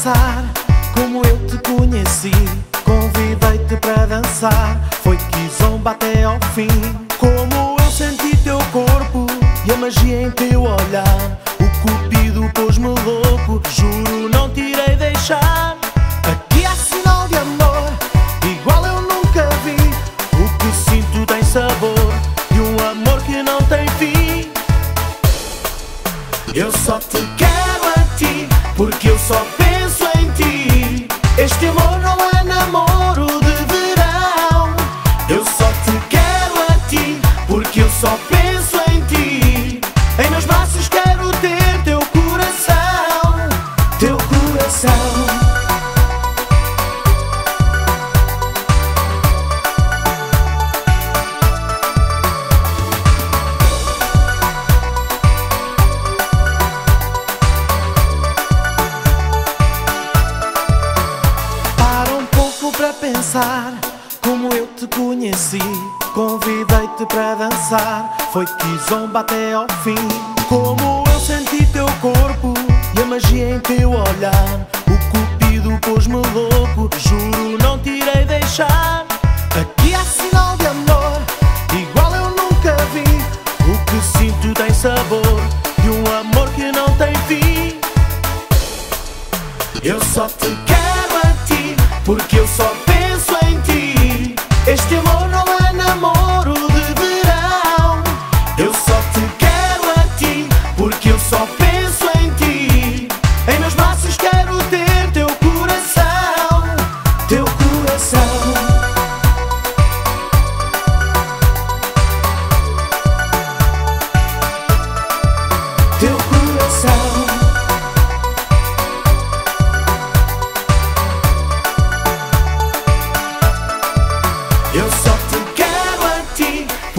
pensar como eu te conheci. Convidei-te para dançar Foi que zomba até ao fim. Como eu senti teu corpo E a magia em teu olhar. O cupido pôs-me louco Juro não te irei deixar. Aqui há sinal de amor Igual eu nunca vi. O que sinto tem sabor De um amor que não tem fim. Eu só te quero a ti Porque eu só penso este amor não é namoro de verão. Eu só te quero a ti Porque eu só penso pensar como eu te conheci. Convidei-te para dançar, foi que zomba até ao fim. Como eu senti teu corpo e a magia em teu olhar. O cupido pôs-me louco, juro não te irei deixar. Aqui há sinal de amor, igual eu nunca vi. O que sinto tem sabor de um amor que não tem fim. Eu só te quero porque eu só penso em ti. Este amor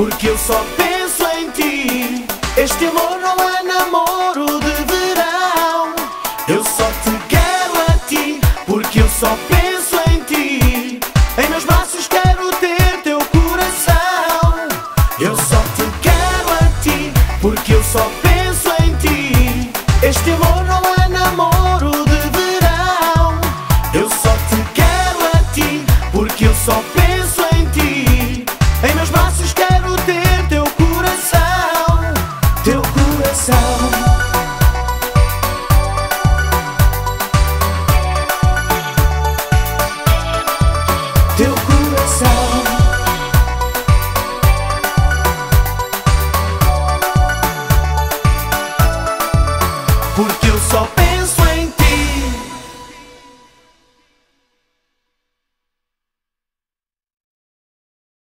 porque eu só penso em ti. Este amor não é namoro de verão. Eu só te quero a ti, porque eu só penso em ti. Em meus braços quero ter teu coração. Eu só te quero a ti, porque eu só penso em ti. Este amor não é namoro de verão. Eu só te quero